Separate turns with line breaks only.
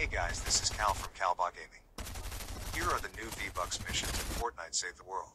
Hey guys, this is Cal from Calbot Gaming. Here are the new V-Bucks missions in Fortnite Save the World.